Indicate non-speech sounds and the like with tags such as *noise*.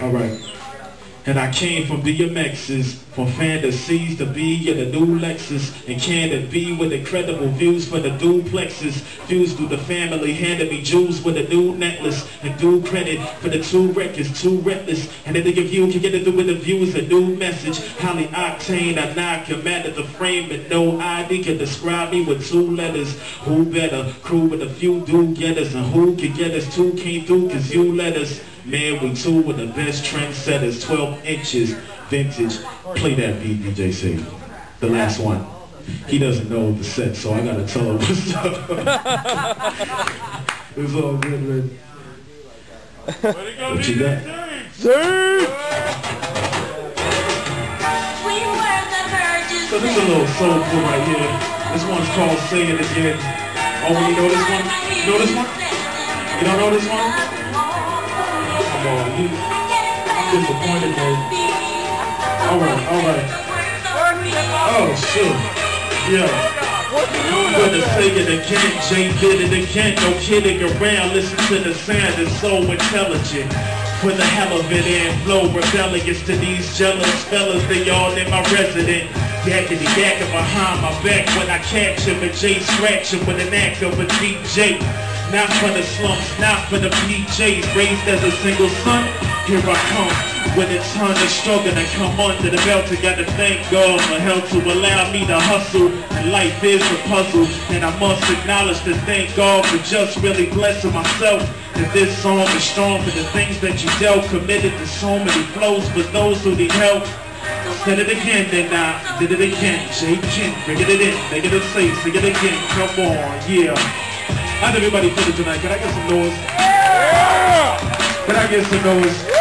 All right. And I came from BMXs, from fantasies to be in the new Lexus, and can it be with incredible views for the duplexes, views through the family, handed me jewels with a new necklace, and due credit for the two records, too reckless, and if the view can get it through with the views, a new message, highly octane, I knock him at the frame, and no ID can describe me with two letters, who better, crew with a few do-getters, and who can get us, two came through, cause you let us, Man, we two with the best trendsetters, 12 inches, vintage. Play that beat, DJ C. The last one. He doesn't know the set, so I gotta tell him *laughs* what's up. *laughs* it's all good, man. What you got? So this is a little soulful right here. This one's called Say It Again. Oh, you know this one? You know this one? You don't know this one? Come on, you, disappointed, man. All right, all right. Oh, shit. Yeah. Gonna say it again, Jay did it again, no kidding around, listen to the sound, it's so intelligent. For the hell of it and flow rebellious to these jealous fellas, they all in my resident. Yakety yakking behind my back when I catch him and Jay scratch him with an act of a DJ. Not for the slumps, not for the PJs, raised as a single son. Here I come, with a ton of struggle to come under the belt. I gotta thank God for help to allow me to hustle. And life is a puzzle, and I must acknowledge to thank God for just really blessing myself. That this song is strong for the things that you dealt, committed to so many flows for those who need help. Said it again, then I did it again. Kent, bring it in, make it a say, sing it again. Come on, yeah. How's everybody feeling tonight? Can I get some noise? Yeah! Can I get some noise?